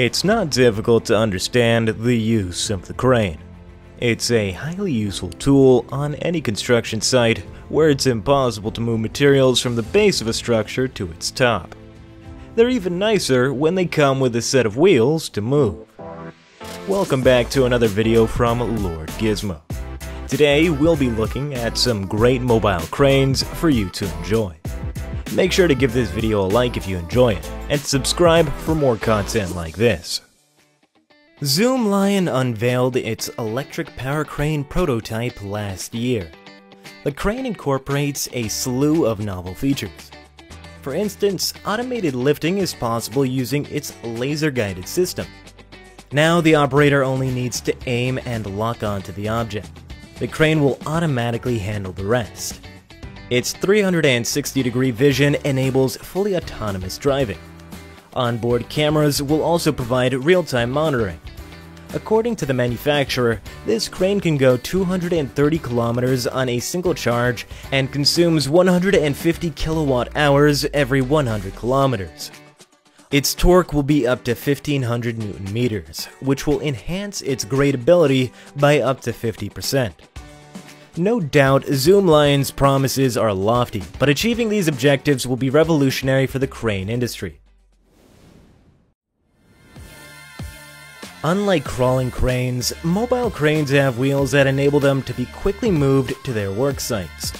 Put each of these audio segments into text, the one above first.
It's not difficult to understand the use of the crane. It's a highly useful tool on any construction site where it's impossible to move materials from the base of a structure to its top. They're even nicer when they come with a set of wheels to move. Welcome back to another video from Lord Gizmo. Today we'll be looking at some great mobile cranes for you to enjoy. Make sure to give this video a like if you enjoy it, and subscribe for more content like this. Zoomlion unveiled its electric power crane prototype last year. The crane incorporates a slew of novel features. For instance, automated lifting is possible using its laser-guided system. Now the operator only needs to aim and lock onto the object. The crane will automatically handle the rest. Its 360 degree vision enables fully autonomous driving. Onboard cameras will also provide real-time monitoring. According to the manufacturer, this crane can go 230 kilometers on a single charge and consumes 150 kilowatt hours every 100 kilometers. Its torque will be up to 1500 newton meters, which will enhance its gradeability by up to 50%. No doubt, Zoomlion's promises are lofty, but achieving these objectives will be revolutionary for the crane industry. Unlike crawling cranes, mobile cranes have wheels that enable them to be quickly moved to their work sites.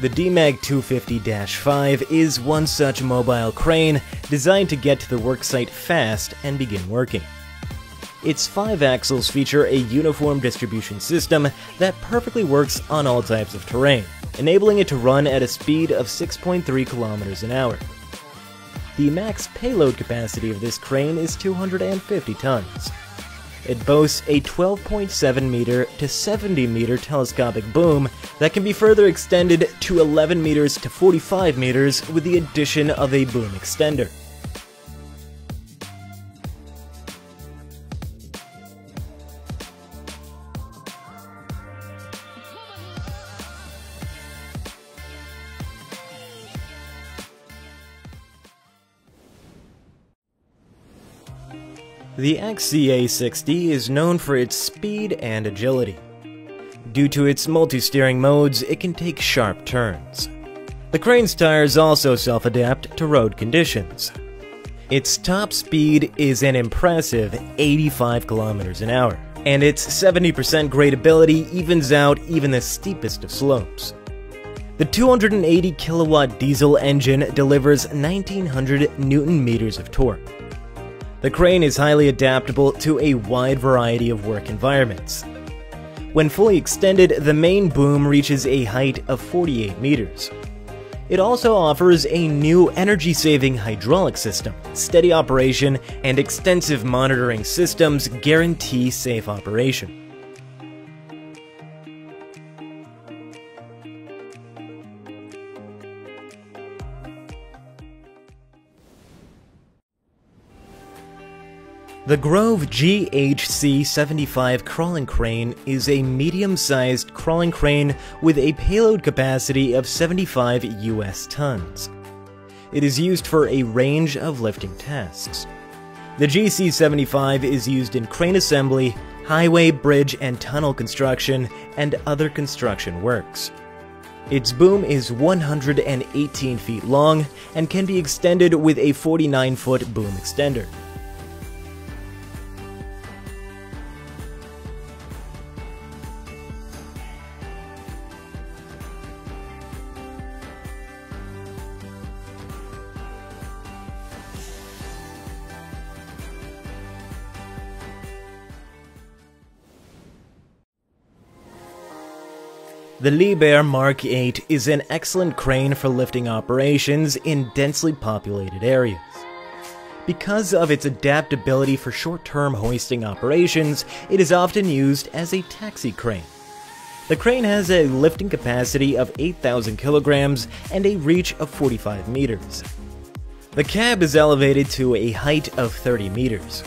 The Demag 250-5 is one such mobile crane designed to get to the worksite fast and begin working. Its five axles feature a uniform distribution system that perfectly works on all types of terrain, enabling it to run at a speed of 6.3 kilometers an hour. The max payload capacity of this crane is 250 tons. It boasts a 12.7 meter to 70 meter telescopic boom that can be further extended to 11 meters to 45 meters with the addition of a boom extender. The XCA60 is known for its speed and agility. Due to its multi-steering modes, it can take sharp turns. The crane's tires also self-adapt to road conditions. Its top speed is an impressive 85 kilometers an hour, and its 70% gradeability evens out even the steepest of slopes. The 280 kilowatt diesel engine delivers 1900 newton meters of torque. The crane is highly adaptable to a wide variety of work environments. When fully extended, the main boom reaches a height of 48 meters. It also offers a new energy-saving hydraulic system. Steady operation and extensive monitoring systems guarantee safe operation. The Grove GHC-75 crawling crane is a medium-sized crawling crane with a payload capacity of 75 US tons. It is used for a range of lifting tasks. The GC-75 is used in crane assembly, highway, bridge, and tunnel construction, and other construction works. Its boom is 118 feet long and can be extended with a 49-foot boom extender. The Liebherr Mark 8 is an excellent crane for lifting operations in densely populated areas. Because of its adaptability for short-term hoisting operations, it is often used as a taxi crane. The crane has a lifting capacity of 8,000 kilograms and a reach of 45 meters. The cab is elevated to a height of 30 meters.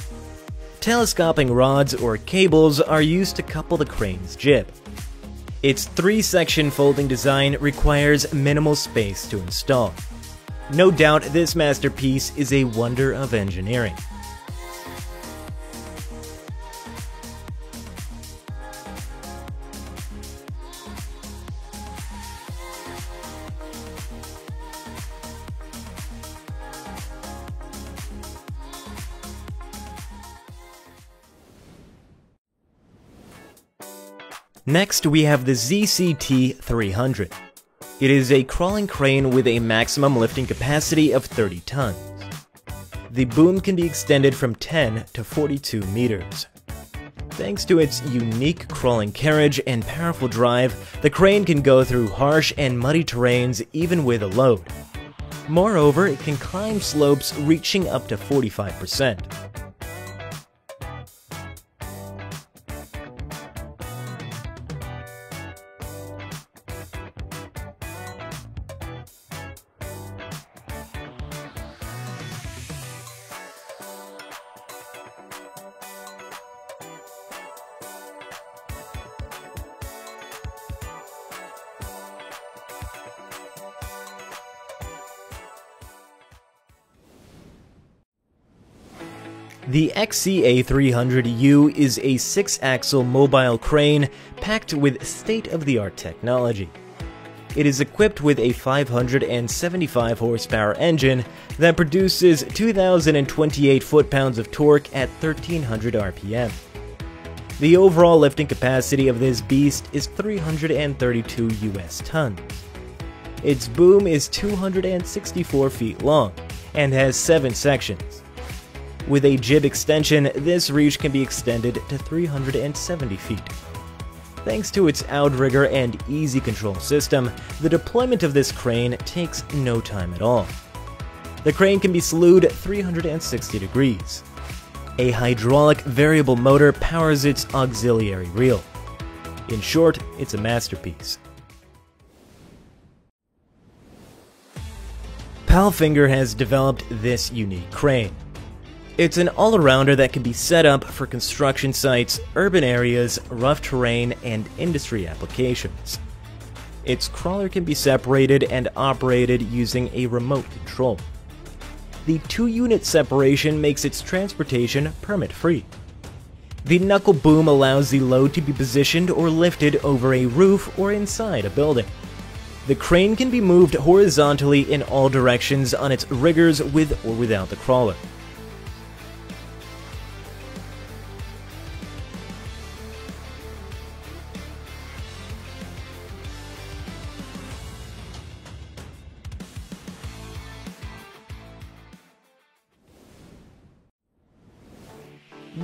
Telescoping rods or cables are used to couple the crane's jib. Its three-section folding design requires minimal space to install. No doubt this masterpiece is a wonder of engineering. Next, we have the ZCT 300. It is a crawling crane with a maximum lifting capacity of 30 tons. The boom can be extended from 10 to 42 meters. Thanks to its unique crawling carriage and powerful drive, the crane can go through harsh and muddy terrains even with a load. Moreover, it can climb slopes reaching up to 45%. The XCA300U is a 6-axle mobile crane packed with state-of-the-art technology. It is equipped with a 575 horsepower engine that produces 2,028 foot-pounds of torque at 1,300 RPM. The overall lifting capacity of this beast is 332 US tons. Its boom is 264 feet long and has 7 sections. With a jib extension, this reach can be extended to 370 feet. Thanks to its outrigger and easy control system, the deployment of this crane takes no time at all. The crane can be slewed 360 degrees. A hydraulic variable motor powers its auxiliary reel. In short, it's a masterpiece. Palfinger has developed this unique crane. It's an all-arounder that can be set up for construction sites, urban areas, rough terrain, and industry applications. Its crawler can be separated and operated using a remote control. The two-unit separation makes its transportation permit-free. The knuckle boom allows the load to be positioned or lifted over a roof or inside a building. The crane can be moved horizontally in all directions on its riggers with or without the crawler.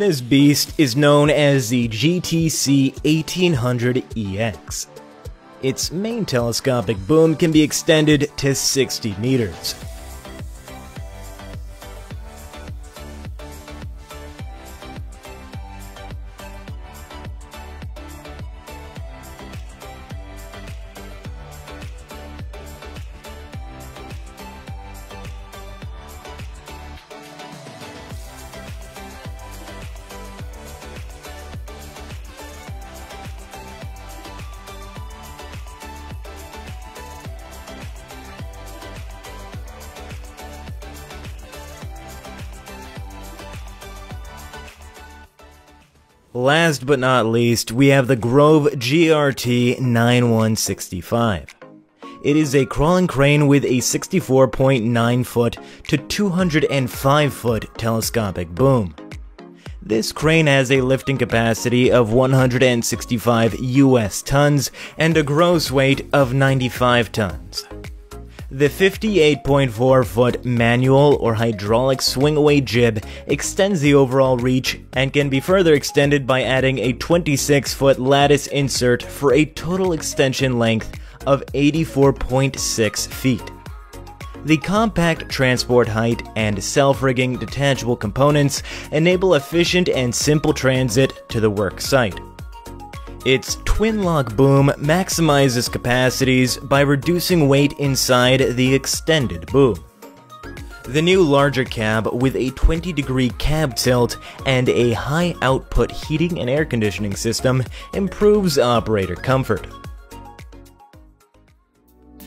This beast is known as the GTC 1800EX. Its main telescopic boom can be extended to 60 meters. Last but not least, we have the Grove GRT 9165. It is a crawling crane with a 64.9 foot to 205 foot telescopic boom. This crane has a lifting capacity of 165 US tons and a gross weight of 95 tons. The 58.4 foot manual or hydraulic swing away jib extends the overall reach and can be further extended by adding a 26 foot lattice insert for a total extension length of 84.6 feet. The compact transport height and self-rigging detachable components enable efficient and simple transit to the work site. Its twin-lock boom maximizes capacities by reducing weight inside the extended boom. The new larger cab with a 20 degree cab tilt and a high output heating and air conditioning system improves operator comfort.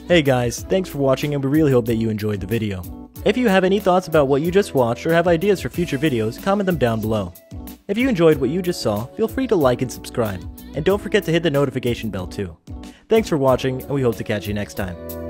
Hey guys, thanks for watching and we really hope that you enjoyed the video. If you have any thoughts about what you just watched or have ideas for future videos, comment them down below. If you enjoyed what you just saw, feel free to like and subscribe, and don't forget to hit the notification bell too. Thanks for watching, and we hope to catch you next time.